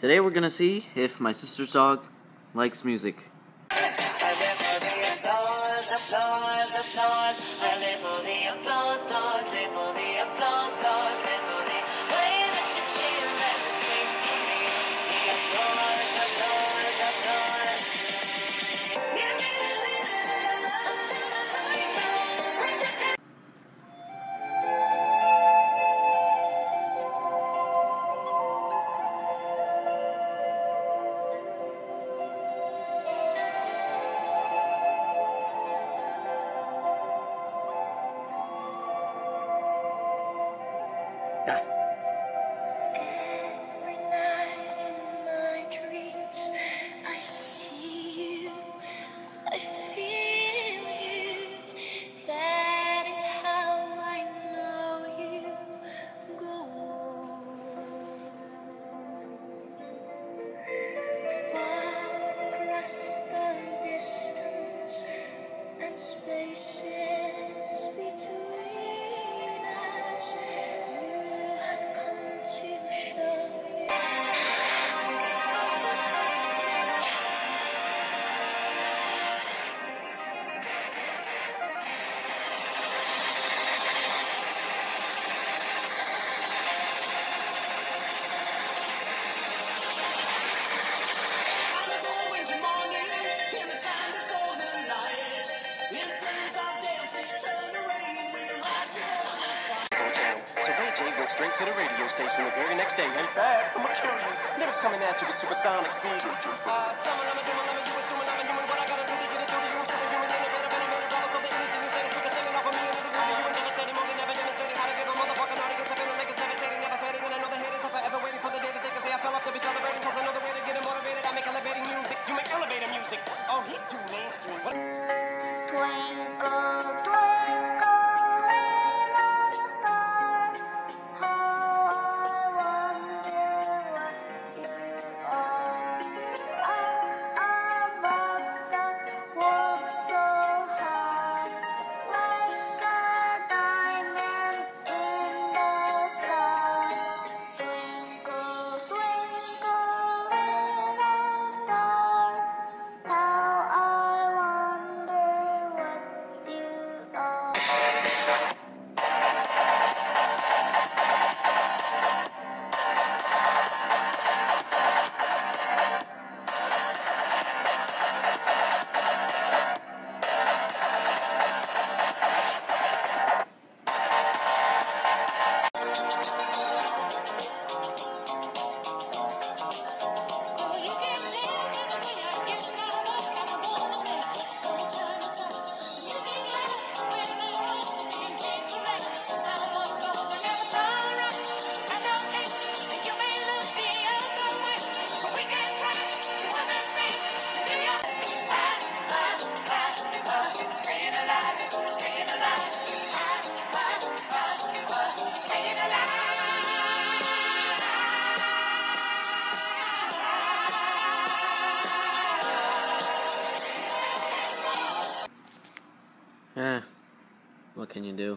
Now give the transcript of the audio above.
Today we're gonna see if my sister's dog likes music. Applause, applause, applause. 啊 So Ray J went straight to the radio station the very next day. In fact, I'ma kill you. Lyrics coming at you with supersonic speed. Uh, someone I'ma do, I'ma do, assuming I'm doing what I gotta do to get it through to you. I'm superhuman, and a million dollars. So that anything you say is off of me and it'll do you. You ain't devastating, more than never demonstrating how to give a motherfucking audience a feeling like it's levitating, never fading. And I know the haters are forever waiting for the day that they can say I fell up to be celebrating. Cause I know the way to get it motivated. I make elevating music. You make elevator music. Oh, he's too Eh, what can you do?